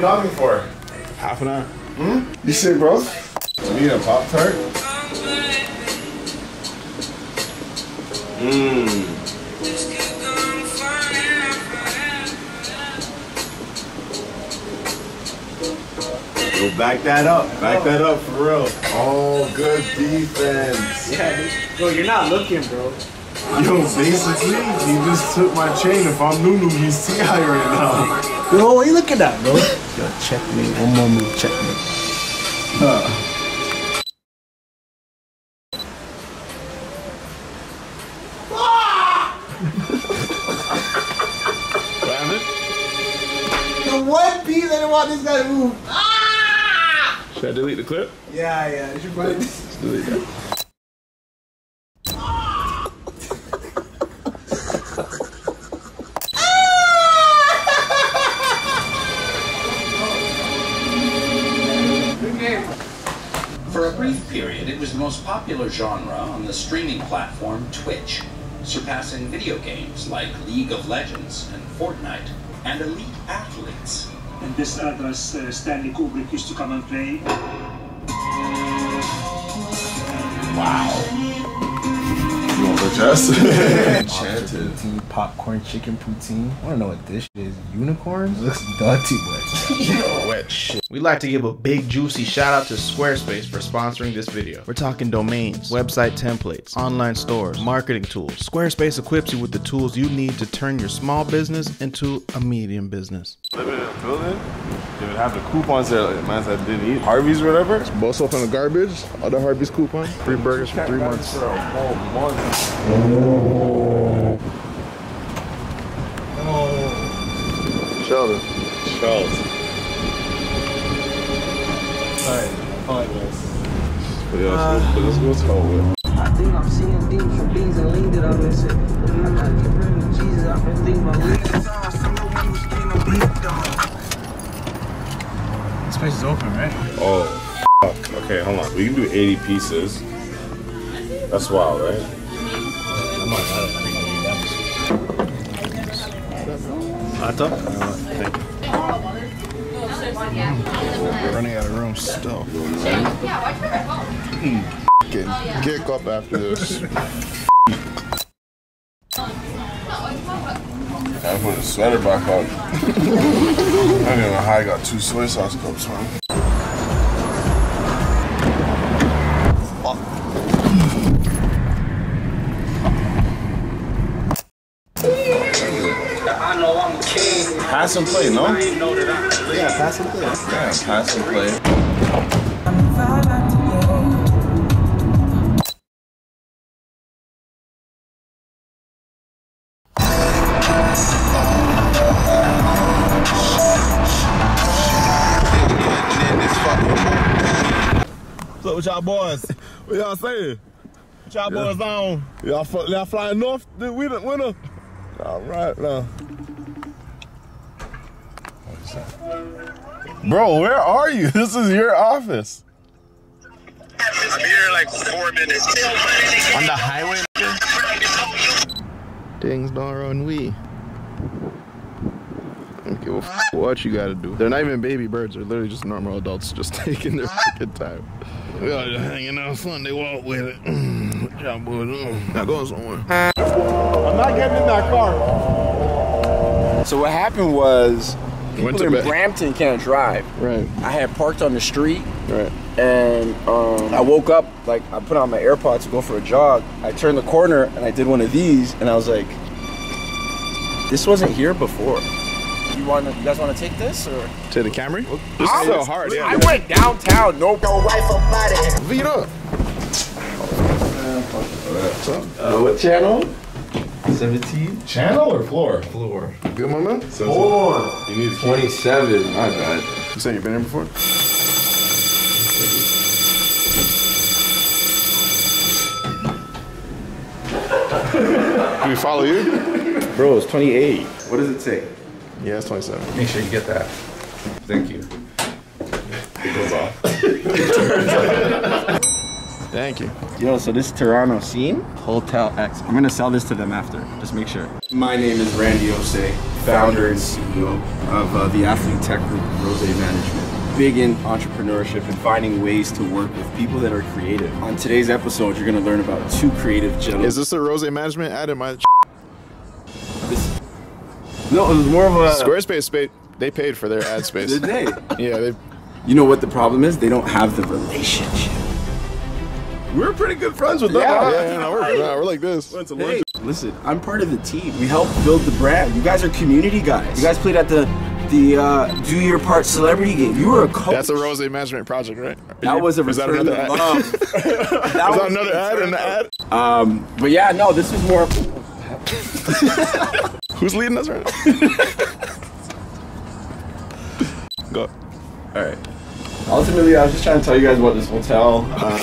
talking for? Half an hour. Hmm? You sick, bro? To me, a Pop Tart? Mmm. Yo, back that up. Back that up for real. Oh, good defense. Yeah, bro, you're not looking, bro. Yo, basically, he just took my chain. If I'm Nunu, he's T.I. right now. Bro, what are you looking at, bro? Yo, checkmate. One more move, checkmate. Huh. The one piece I didn't want this guy to move. Should I delete the clip? Yeah, yeah. You should probably. Delete that. Most popular genre on the streaming platform Twitch, surpassing video games like League of Legends and Fortnite, and elite athletes. And this address, uh, Stanley Kubrick used to come and play. You want chest? Enchanted. Poutine, popcorn, chicken poutine. I don't know what this shit is. Unicorns? Looks dirty, but. Wet shit. We'd like to give a big juicy shout out to Squarespace for sponsoring this video. We're talking domains, website templates, online stores, marketing tools. Squarespace equips you with the tools you need to turn your small business into a medium business. Living in a building, they would have the coupons there. Like, man said didn't eat Harvey's or whatever. Both off in the garbage, other Harvey's coupon, free burgers for three months. For a whole month. Oh. Sheldon. Charles. But yo, let's go, let's go tell. I think I'm seeing things from things and lean that I've been saying. I got deep in Jesus, I've been thinking about This place is open, right? Oh, fuck. Okay, hold on. We can do 80 pieces. That's wild, right? Hot tub? Thank you. We're running out of room still. Get, get up after this. I put the sweater back up. I don't even know how I got two soy sauce cups, man. Pass and play, no? I ain't know that I'm Yeah, pass and play. Yeah, pass and play. So what y'all boys? What y'all saying? What y'all boys on? Y'all, fl- y'all flying north this winter? winter? All right now. Bro, where are you? This is your office. I'm here like four minutes. On the highway? Things don't run we. Don't give a f- what you gotta do. They're not even baby birds. They're literally just normal adults just taking their fucking time. We all just hanging out Sunday walk with it. Y'all boys, mm, not going somewhere. I'm not getting in that car. So what happened was Went people to in bed. Brampton can't drive. Right, I had parked on the street right. and um, I woke up like I put on my AirPods to go for a jog. I turned the corner and I did one of these and I was like, this wasn't here before. You want to? You guys want to take this or? To the Camry? This I is so hard, yeah. I went downtown. No, no rifle body. Beat up. Uh, what channel? 17? Channel or floor? Floor. Good, my man? Hold on. You need 27. My bad. You saying you've been here before? Do we follow you? Bro, it's 28. What does it say? Yeah, it's 27. Make sure you get that. Thank you. It goes off. Thank you. Yo, so this Toronto scene, Hotel X. I'm gonna sell this to them after. Just make sure. My name is Randy Osei, founder and CEO of uh, the Athlete Tech Group, Rose Management. Big in entrepreneurship and finding ways to work with people that are creative. On today's episode, you're gonna learn about two creative gentlemen. Is this a Rose Management ad in my This- no, it was more of a. Squarespace paid? They paid for their ad space. Did they? Yeah, they. You know what the problem is? They don't have the relationship. We're pretty good friends with them. Yeah, huh? Yeah, yeah, no, we're, no, we're like this. Went to Hey, listen, I'm part of the team. We help build the brand. You guys are community guys. You guys played at the the uh, Do Your Part celebrity game. You were a coach. That's a Rose Management project, right? That was a Is that return another ad? love. that was another ad in the ad? Um, but yeah, no, this was more. Who's leading us right now? Go. All right. Ultimately, I was just trying to tell you guys what this hotel. Uh,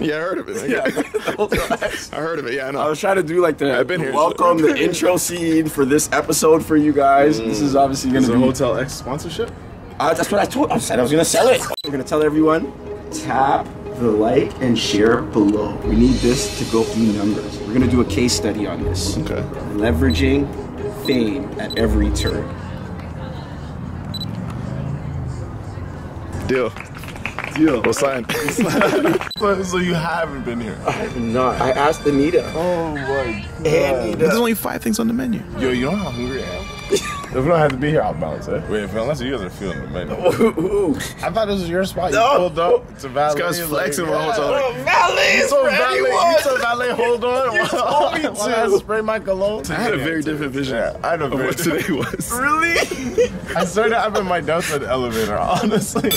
Yeah, I heard of it. yeah, Yeah. the hotel X. I heard of it. Yeah, I know. I was trying to do like the, I've been here. welcome, the intro scene for this episode for you guys. This is obviously going to be. Hotel X sponsorship? Uh, that's what I told. I said I was gonna sell it. We're gonna tell everyone. Tap the like and share below. We need this to go through numbers. We're gonna do a case study on this. Okay. Leveraging fame at every turn. Deal. Deal. We'll sign. So, so you haven't been here. I have not. I asked Anita. Oh my god. There's only five things on the menu. Yo, you know how hungry I am? if we don't have to be here, I'll bounce, eh? Wait, unless you guys are feeling the menu. Ooh. I thought this was your spot. You No. pulled up to valet. This guy's flexing like, while yeah. hotel. Valet You told for valet, you told valet, hold on. You told me While I to. spray my cologne. I had a very different vision Yeah, I had a of very what today was. Really? I started up in my desk at the elevator, honestly.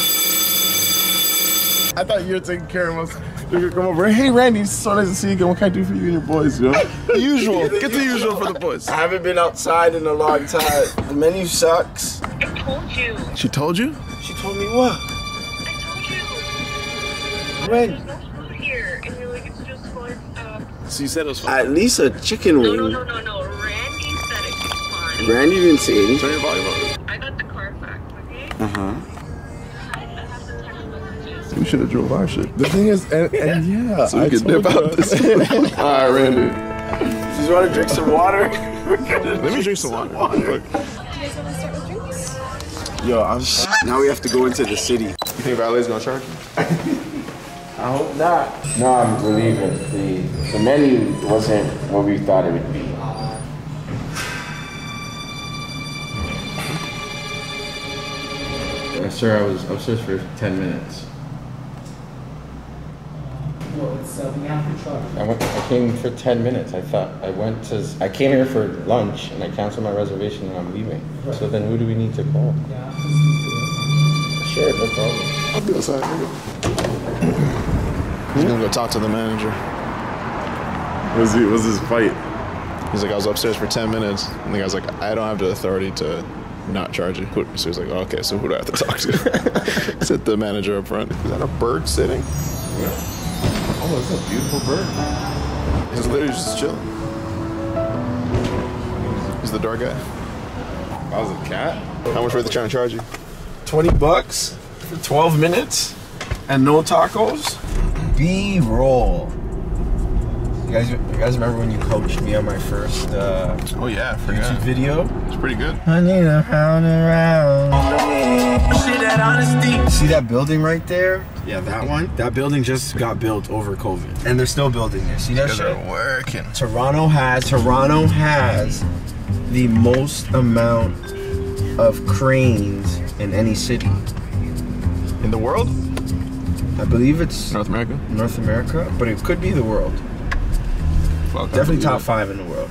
I thought you were taking care of us. You could come over. Hey, Randy, so nice to see you again. What can I do for you and your boys, yo? The usual. Get the usual for the boys. I haven't been outside in a long time. The menu sucks. I told you. She told you? She told me what? I told you. When? There's no food here. And you're like, it's just like, uh, So you said it was fun. At least a chicken no, wing. no, no, no, no. Randy said it was fun. Randy didn't say anything. Turn your volume up. I got the Carfax, okay? Uh huh. We should have drove our shit. The thing is, and, and yeah, So we I can told dip out that. this. All right, Randy. Just want to drink some water. Let me drink some water. Look. Yo, I'm. now we have to go into the city. You think valet's gonna charge you? I hope not. No, I'm relieving. The the menu wasn't what we thought it would be. Uh, sir, I was upstairs for 10 minutes. I went. I came for 10 minutes. I thought I went to. I came here for lunch and I canceled my reservation and I'm leaving. So then who do we need to call? Sure, no problem. I'll be outside. nigga. He's gonna go talk to the manager. Was he? Was his fight? He's like, I was upstairs for 10 minutes. And the guy's like, I don't have the authority to not charge you. Who- So he's like, okay, so who do I have to talk to? Said the manager up front. Is that a bird sitting? Oh, it's a beautiful bird. He's literally just chilling. He's the door guy. I was a cat. How much were they trying to charge you? Twenty bucks for twelve minutes and no tacos. B roll. You guys, you guys remember when you coached me on my first uh, Oh yeah, I YouTube video? It's pretty good. I need a round around. See that building right there? Yeah, that one. That building just got built over COVID, and they're still building it. See that Guys shit? are working. Toronto has Toronto has the most amount of cranes in any city. In the world? I believe it's North America? North America, but it could be the world. Fuck, Definitely top it. five in the world.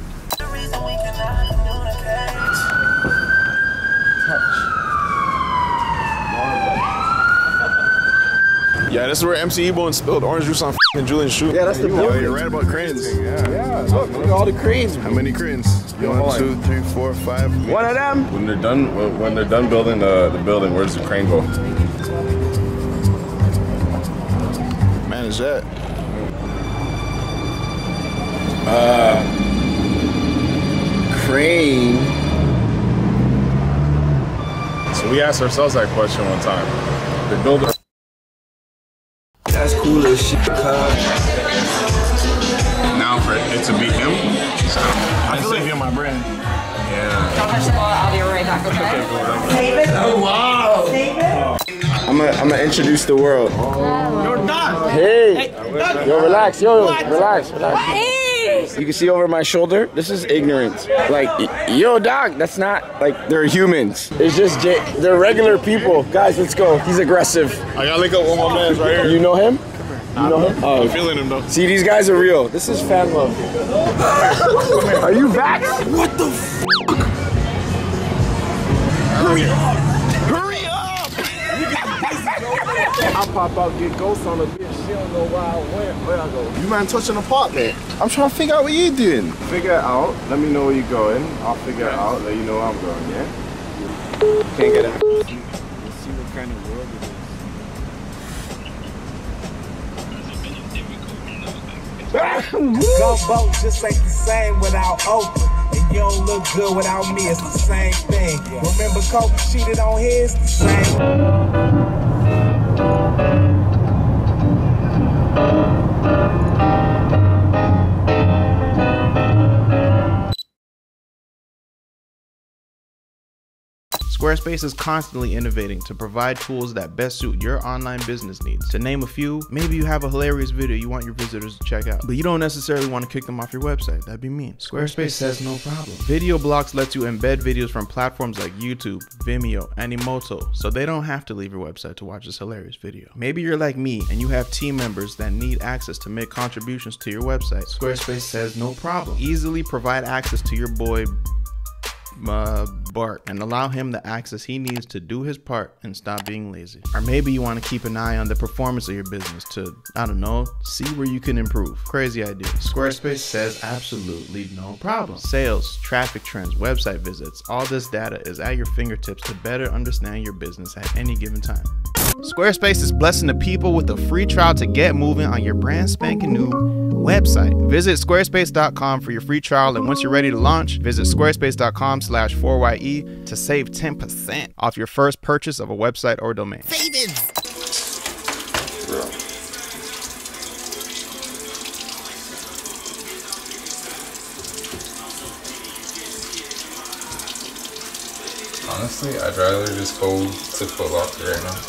Yeah, this is where MC Ebo and spilled orange juice on f***ing Julian's shoe. Yeah, that's the Yo, building. You're right about cranes. Yeah, yeah look, look at all the cranes. How many cranes? One, two, three, four, five. One of them. When they're done, when they're done building the, the building, where does the crane go? Manage that. Uh, Crane. So we asked ourselves that question one time. They build shit, cuz. Now for it to be him, I save you my brand. Yeah. Don't touch the ball. I'll be right back. Okay. Save it. Oh wow! Save it. I'm gonna I'm gonna introduce the world. You're done. Hey, yo, relax, yo, relax, relax. Hey. You can see over my shoulder. This is ignorance. Like, yo, dog, that's not like they're humans. It's just J- they're regular people. Guys, let's go. He's aggressive. I gotta link up with my man's right here. You know him? You know him? Oh, I'm feeling him though. See, these guys are real. This is fan love. are you vax? What the f? Hurry up! Hurry up! I pop out, get ghosts on the bitch. She don't know where I went. Where I go? You man touching the man. I'm trying to figure out what you're doing. Figure it out. Let me know where you're going. I'll figure it out. Let you know where I'm going. Yeah. Can't get it. Gumbo just ain't the same without Oprah. And you don't look good without me, it's the same thing. Remember Kobe cheated on his? The same. Squarespace is constantly innovating to provide tools that best suit your online business needs. To name a few, maybe you have a hilarious video you want your visitors to check out, but you don't necessarily want to kick them off your website. That'd be mean. Squarespace says no problem. Video Blocks lets you embed videos from platforms like YouTube, Vimeo, and Emoto, so they don't have to leave your website to watch this hilarious video. Maybe you're like me and you have team members that need access to make contributions to your website. Squarespace says no problem. Easily provide access to your boy uh, Bart and allow him the access he needs to do his part and stop being lazy. Or maybe you want to keep an eye on the performance of your business to, I don't know, see where you can improve. Crazy idea. Squarespace says absolutely no problem. Sales, traffic trends, website visits, all this data is at your fingertips to better understand your business at any given time. Squarespace is blessing the people with a free trial to get moving on your brand spanking new website. Visit squarespace.com for your free trial, and once you're ready to launch, visit squarespace.com slash 4YE to save 10% off your first purchase of a website or domain. Honestly, I'd rather just go to Foot Locker right now.